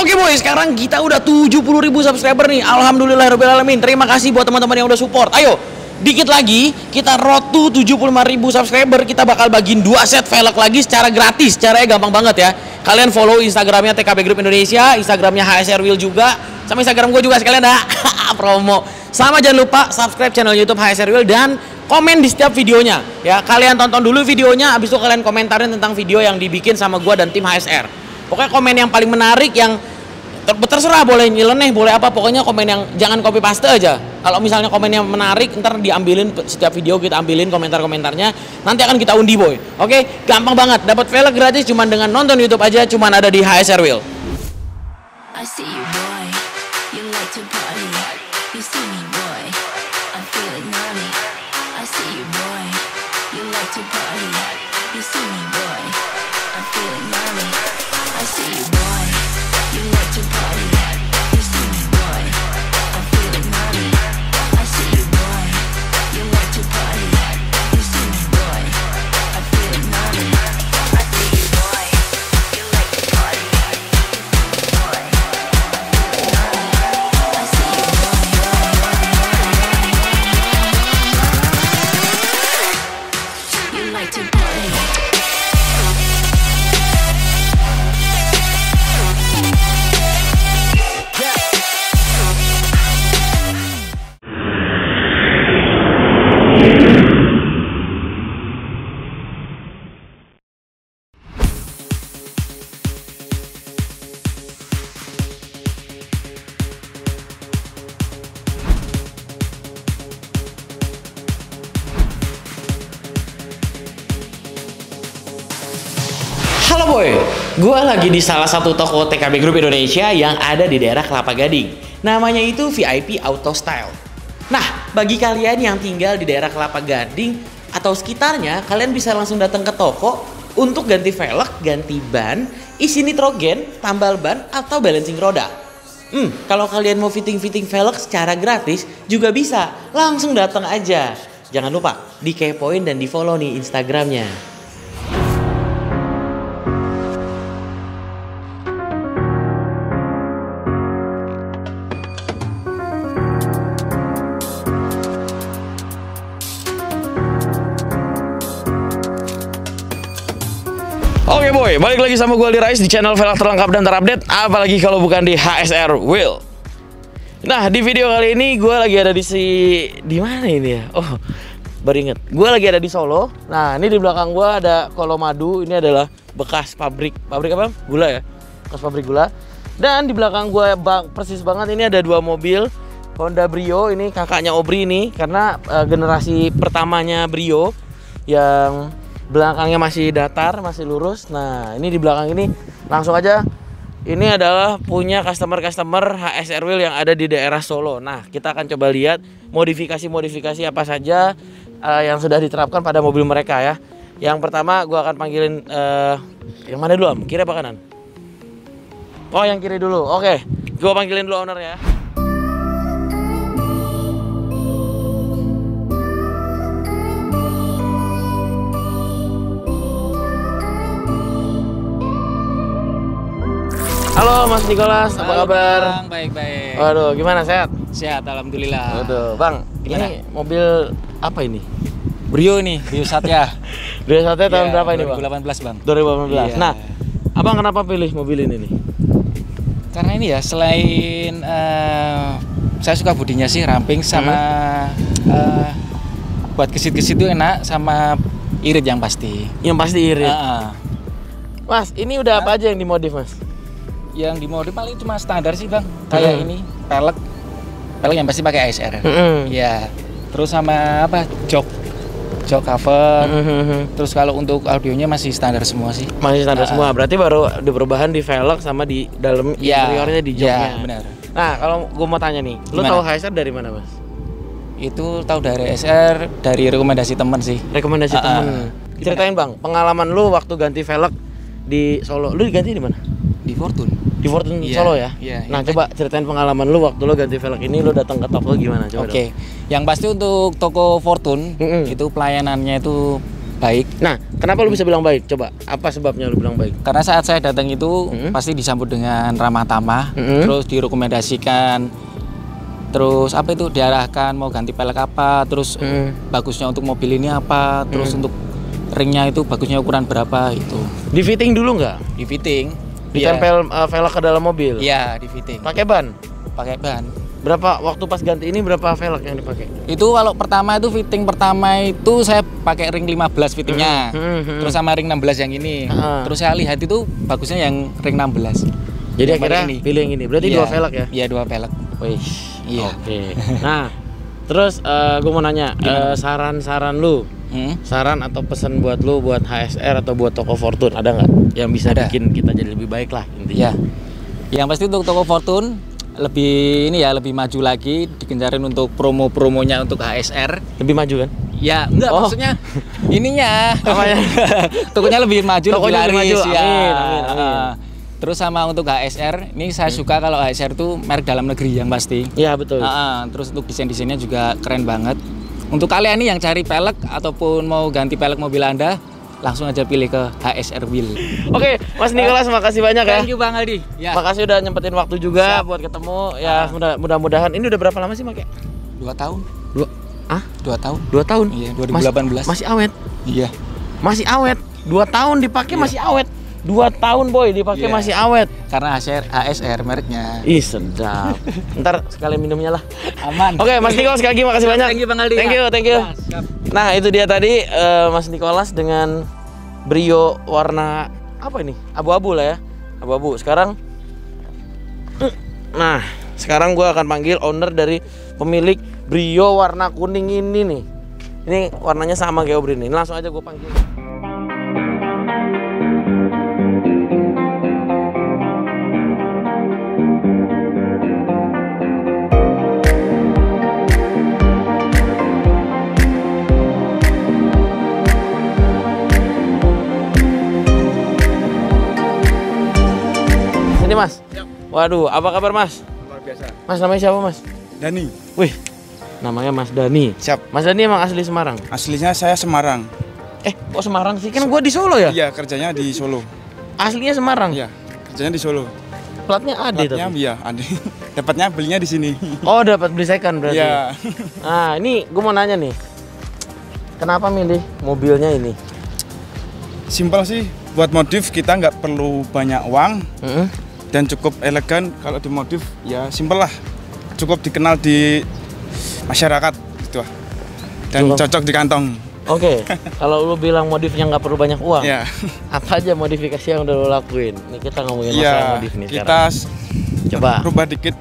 Oke boy, sekarang kita udah 70 ribu subscriber nih. Alhamdulillah alamin. Terima kasih buat teman-teman yang udah support. Ayo, dikit lagi kita road to 75 ribu subscriber. Kita bakal bagiin dua set velg lagi secara gratis. Caranya gampang banget ya. Kalian follow Instagramnya TKB Group Indonesia, Instagramnya HSR Wheel juga, sama Instagram gue juga sekalian dah promo. Sama jangan lupa subscribe channel YouTube HSR Wheel dan komen di setiap videonya ya. Kalian tonton dulu videonya, abis itu kalian komentarin tentang video yang dibikin sama gue dan tim HSR. Pokoknya komen yang paling menarik yang ter terserah boleh nyeleneh boleh apa pokoknya komen yang jangan copy paste aja. Kalau misalnya komen yang menarik ntar diambilin setiap video kita ambilin komentar-komentarnya nanti akan kita undi boy. Oke? Gampang banget. Dapat velg gratis cuma dengan nonton YouTube aja cuma ada di HSR Wheel. I see you, boy. You like to. Gue lagi di salah satu toko TKB Group Indonesia yang ada di daerah Kelapa Gading. Namanya itu VIP Auto Style. Nah, bagi kalian yang tinggal di daerah Kelapa Gading atau sekitarnya, kalian bisa langsung datang ke toko untuk ganti velg, ganti ban, isi nitrogen, tambal ban, atau balancing roda. Hmm, kalau kalian mau fitting-fitting velg secara gratis juga bisa. Langsung datang aja. Jangan lupa dikepoin dan di follow nih Instagramnya. Boy, balik lagi sama gue Ali Rais di channel velg terlengkap dan terupdate Apalagi kalau bukan di HSR Wheel Nah di video kali ini gue lagi ada di si... di mana ini ya? Oh baru inget, gue lagi ada di Solo. Nah ini di belakang gue ada Kolomadu Ini adalah bekas pabrik, pabrik apa? Gula ya? Bekas pabrik gula. Dan di belakang gue bang, persis banget ini ada dua mobil. Honda Brio, ini kakaknya Obri ini. Karena eh, generasi pertamanya Brio Yang belakangnya masih datar, masih lurus. Nah, ini di belakang ini langsung aja ini adalah punya customer-customer HSR Wheel yang ada di daerah Solo. Nah, kita akan coba lihat modifikasi-modifikasi apa saja eh, yang sudah diterapkan pada mobil mereka ya. Yang pertama gua akan panggilin eh, yang mana dulu, Am? Kiri apa kanan? Oh, yang kiri dulu. Oke. Gua panggilin dulu owner ya. Halo Mas Nikolas, apa Halo, kabar? Bang. Baik, baik. Waduh, gimana sehat? Sehat, alhamdulillah. Waduh, Bang, Gimana? ini mobil apa ini? Brio nih, Brio Satya. Dari satu tahun Iya, berapa ini, Bang? 2018, Bang. 2018. Iya. Nah, Abang kenapa pilih mobil ini nih? Karena ini ya selain eh, saya suka bodinya sih ramping sama Hmm. eh, buat kesit-kesit itu enak sama irit yang pasti. Yang pasti irit. Ah, ah. Mas, ini udah apa aja yang dimodif, Mas? Yang dimodif paling cuma standar sih, Bang. Kayak Hmm. ini pelek. Pelek yang pasti pakai ASR. Hmm. Iya. Terus sama apa? Jok. Jok cover. Mhm. Terus kalau untuk audionya masih standar semua sih. Masih standar Ah. semua. Berarti baru ada perubahan di velg sama di dalam Iya, interiornya di iya, joknya. benar. Nah, kalau gue mau tanya nih, lu tahu HSR dari mana, Mas? Itu tahu dari SR dari rekomendasi teman sih. Rekomendasi Ah, ah. temen. Ceritain, Bang, pengalaman lu waktu ganti velg di Solo. Lu diganti di mana? Di Fortune. Di Fortune Iya, Solo ya? iya, Nah, coba ceritain pengalaman lu waktu lu ganti velg ini lu datang ke toko gimana? Coba Oke. Yang pasti untuk toko Fortune Mm-mm. itu pelayanannya itu baik. Nah, kenapa lu bisa bilang baik? Coba, apa sebabnya lu bilang baik? Karena saat saya datang itu Mm. pasti disambut dengan ramah tamah, Mm. terus direkomendasikan, terus apa itu diarahkan mau ganti pelek apa, terus Mm. bagusnya untuk mobil ini apa, terus untuk ringnya itu bagusnya ukuran berapa itu. Di fitting dulu nggak? Di fitting, Ditempel uh, velg ke dalam mobil? Iya, di fitting. Pakai ban? Pakai ban. Berapa waktu pas ganti ini berapa velg yang dipakai? Itu kalau pertama itu fitting pertama itu saya pakai ring 15 fittingnya. Hmm, hmm, hmm. Terus sama ring 16 yang ini. Ah. Terus saya lihat itu bagusnya yang ring 16. Jadi Yang akhirnya ini. pilih yang ini. Berarti Iya. dua velg ya? Iya, dua velg. Wih. Iya. Oke. Nah, terus gue mau nanya eh, saran-saran lu, Hmm. saran atau pesan buat lu buat HSR atau buat toko Fortune ada nggak yang bisa Ada. bikin kita jadi lebih baik lah intinya? Ya. Yang pasti untuk toko Fortune lebih ini ya lebih maju lagi digencarin untuk promo-promonya untuk HSR. Lebih maju kan? Ya, enggak Oh. maksudnya ininya. Apanya? Tokonya lebih maju, Tokonya lebih lebih laris maju. ya. Amin, amin, amin. Ah. Terus sama untuk HSR, ini saya suka kalau HSR itu merek dalam negeri yang pasti. Iya betul. Ah, ah. terus untuk desain-desainnya juga keren banget. Untuk kalian nih yang cari pelek ataupun mau ganti pelek mobil Anda, langsung aja pilih ke HSR Wheel. Oke, Mas Nicholas makasih banyak ya. Thank you Bang Aldi. Ya. Makasih udah nyempetin waktu juga buat ketemu. Ya, mudah- mudah-mudahan ini udah berapa lama sih pakai? Dua tahun. Dua ah, Dua tahun. dua tahun. Iya, Mas- 2018. masih awet. Iya. Masih awet. Dua tahun dipakai masih awet. Dua tahun boy dipakai Iya. masih awet. Karena HSR, HSR mereknya. Ih sedap. Ntar sekali minumnya lah. Aman. Oke Mas Nicholas sekali lagi makasih banyak. Thank you Bang Aldi. Thank you, thank you. Nah itu dia tadi eh, Mas Nicholas dengan Brio warna apa ini? Abu-abu lah ya. Abu-abu. Sekarang, nah sekarang gue akan panggil owner dari pemilik Brio warna kuning ini nih. Ini warnanya sama kayak Obrin ini. Langsung aja gue panggil. Waduh, apa kabar Mas? Luar biasa. Mas namanya siapa Mas? Dani, Wih, namanya Mas Dani. siap. Mas Dani emang asli Semarang? Aslinya saya Semarang. Eh, kok Semarang sih? Kan gua di Solo ya? Iya, kerjanya di Solo. Aslinya Semarang. Iya, kerjanya di Solo. Platnya AD Platnya tapi. iya, ada. Dapatnya belinya di sini. Oh, dapat beli second berarti. Iya. Nah, ini gua mau nanya nih. Kenapa milih mobilnya ini? Simpel sih. Buat modif kita nggak perlu banyak uang Heeh. Dan cukup elegan. Kalau di modif ya simpel lah. Cukup dikenal di masyarakat gitu lah. Dan Cukup. cocok di kantong. Oke, kalau lu bilang modifnya nggak perlu banyak uang, Iya. apa aja modifikasi yang udah lu lakuin? Ini kita ngomongin masalah Iya. modif nih Kita sekarang. Coba rubah dikit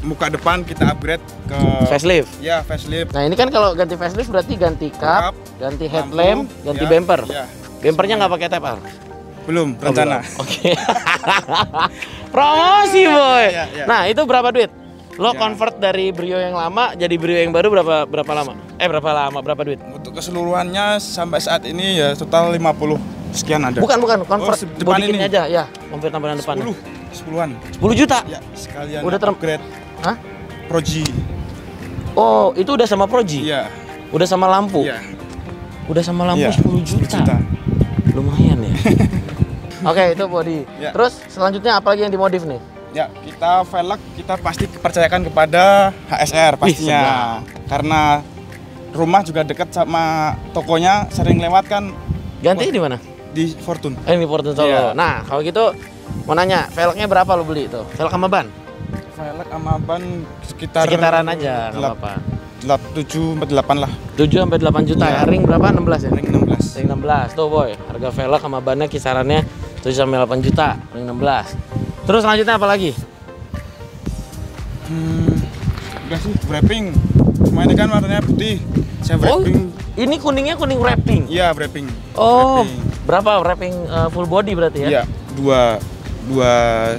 muka depan kita upgrade ke facelift. ya facelift. Nah ini kan kalau ganti facelift berarti ganti Kap, kap, ganti lampu, headlamp, ganti ya, bumper. ya. Bumpernya nggak pakai tap R? Belum Oh, rencana. belum. Oke. Promosi boy. Iya, iya. Nah itu berapa duit? Lo Ya. convert dari Brio yang lama jadi Brio yang baru berapa berapa lama? Eh berapa lama? Berapa duit? Untuk keseluruhannya sampai saat ini ya total 50 sekian ada. Bukan bukan convert Oh, depan ini. aja ya, convert tampilan depan. 10 10-an. 10 juta. Ya, sekalian Udah ter- upgrade Hah? Proji. Oh, itu udah sama Proji? Iya. Udah sama lampu? Iya. Udah sama lampu Iya, 10 juta. Lumayan ya. Oke, itu body. Ya. Terus selanjutnya apa lagi yang dimodif nih? Ya, kita velg kita pasti percayakan kepada HSR pastinya. Karena rumah juga dekat sama tokonya sering lewat kan Ganti di mana? di Fortune. Eh, ini Fortune Solo. Iya. Nah, kalau gitu mau nanya, velgnya berapa lo beli itu? Velg sama ban? Velg sama ban sekitar Sekitaran aja, nggak delap- apa-apa. delap 7 sampai 8 lah. 7 sampai 8 juta ya. Iya. Ring berapa? 16 ya? Ring 16. Ring 16 tuh boy. Harga velg sama bannya kisarannya 7 sampai 8 juta. Ring 16. Terus selanjutnya apa lagi? Hmm, udah sih wrapping. Semua ini kan warnanya putih. Saya Oh, wrapping. ini kuningnya kuning wrapping. Iya, wrapping. Oh, Wrapping. berapa wrapping uh, full body berarti ya? Iya, dua dua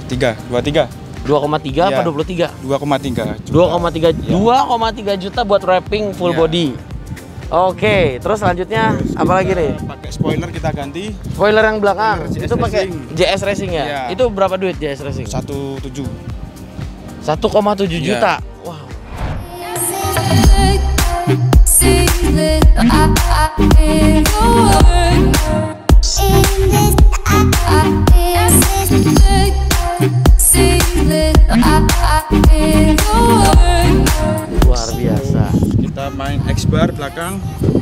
tiga dua tiga 2,3 apa Iya. 23? dua koma tiga 2,3 Iya. 2,3 juta buat wrapping full Iya. body. Oke, terus selanjutnya apa lagi nih? pakai spoiler kita ganti Spoiler yang belakang Spoiler JS itu pakai. JS Racing ya? Iya. Itu berapa duit JS Racing? satu tujuh 1,7 Iya. juta. Wow. Main X bar belakang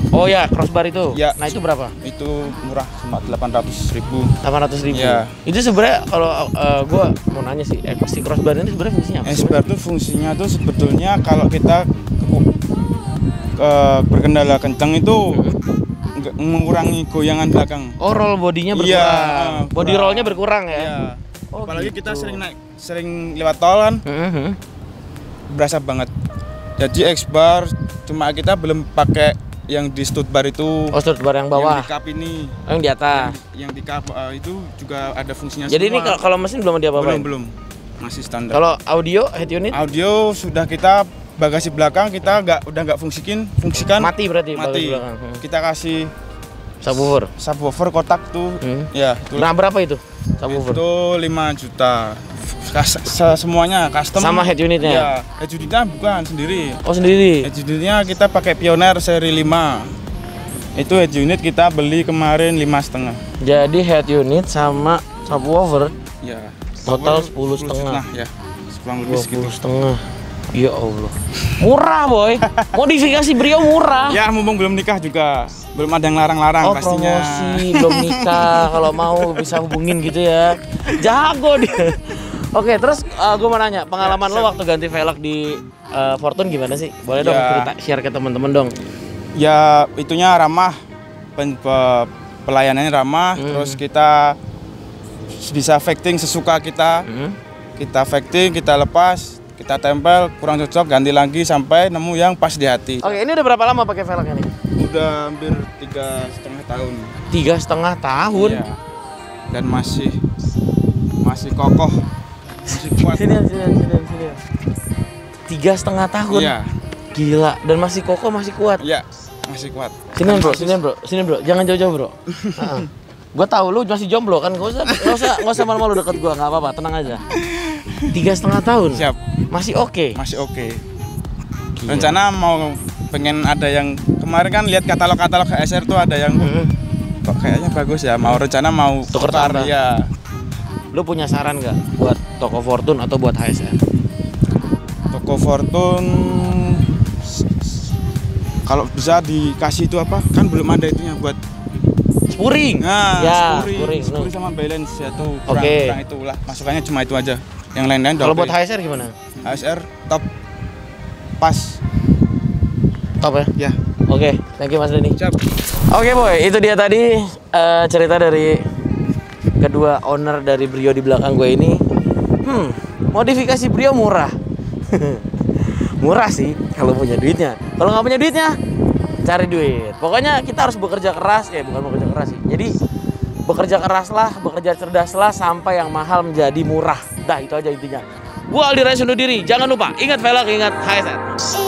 Oh ya, crossbar itu. Ya. Nah itu berapa? itu murah cuma 800 ribu. 800 ribu. Iya. Itu sebenarnya kalau eh, gua mau nanya sih, eh, si crossbar ini sebenarnya fungsinya apa? X sih? bar tuh fungsinya tuh sebetulnya kalau kita ke- ke- berkendala kencang itu mengurangi goyangan belakang. Oh roll bodinya Iya, berkurang. eh, Body rollnya berkurang ya. Iya. Oh, Apalagi gitu. kita sering naik sering lewat tol kan Mhm. berasa banget. Jadi X bar cuma kita belum pakai yang di stud bar itu. Oh strut bar yang bawah, Yang di cup ini. oh, yang di atas. Yang di cup eh, itu juga ada fungsinya Jadi ini semua. kalau kalau mesin belum dia apa belum belum masih standar. Kalau audio head unit audio sudah kita bagasi belakang kita nggak udah nggak fungsikin fungsikan mati berarti mati. belakang. Hmm. Kita kasih Subwoofer. subwoofer kotak tuh Hmm. ya itu, Nah berapa itu subwoofer? itu 5 juta Kas- semuanya custom Sama head unitnya? ya head unitnya bukan sendiri Oh sendiri. head unitnya kita pakai Pioneer seri 5 itu head unit kita beli kemarin lima setengah Jadi head unit sama subwoofer ya Total 10 setengah. ya kurang lebih segitu 20 setengah. Ya Allah. Murah boy. Modifikasi Brio murah. ya mumpung belum nikah juga belum ada yang larang-larang Oh pastinya promosi belum nikah kalau mau bisa hubungin gitu ya jago dia oke terus gue mau nanya pengalaman lo waktu ganti velg di eh, Fortune gimana sih? Boleh dong Ya. cerita share ke teman-teman dong. Ya itunya ramah pen- pe- pelayanannya ramah Hmm. terus kita bisa facting sesuka kita. Hmm? kita facting kita lepas kita tempel kurang cocok ganti lagi sampai nemu yang pas di hati. Oke ini udah berapa lama pakai velg ini udah hampir tiga setengah tahun. Tiga setengah tahun? Iya. dan masih masih kokoh masih kuat. Sini sini sini sini tiga setengah tahun. Iya. Gila. Dan masih kokoh masih kuat. Iya masih kuat. Sini bro sini bro sini bro. Jangan jauh-jauh bro. Gue tahu lu masih jomblo kan? Gak usah gak usah gak usah malu-malu deket gue nggak apa-apa tenang aja. Tiga setengah tahun. Siap. Masih oke. Masih oke. Gila. rencana mau pengen ada yang kemarin kan lihat katalog-katalog HSR tuh ada yang Mhm. kok kayaknya bagus ya? Mau rencana mau tukar, tambah. ya lu punya saran nggak buat toko Fortune atau buat HSR toko Fortune kalau bisa dikasih itu apa? Kan belum ada itunya buat Spuring? Nah ya spuri, Spuring spuri no. sama balance ya tuh kurang, Oke. kurang itu lah masukannya cuma itu aja. Yang lain-lain kalau buat HSR gimana? HSR top pas. Top ya? Ya. Oke thank you mas Denny. Oke boy, itu dia tadi eh, cerita dari kedua owner dari Brio di belakang gue ini. Hmm, modifikasi Brio murah. murah sih kalau punya duitnya. Kalau nggak punya duitnya, cari duit. Pokoknya kita harus bekerja keras, ya bukan bekerja keras sih. Jadi bekerja keraslah, bekerja cerdaslah sampai yang mahal menjadi murah. Dah itu aja intinya. Gua Aldi undur diri. Jangan lupa, ingat velg, ingat HSR. In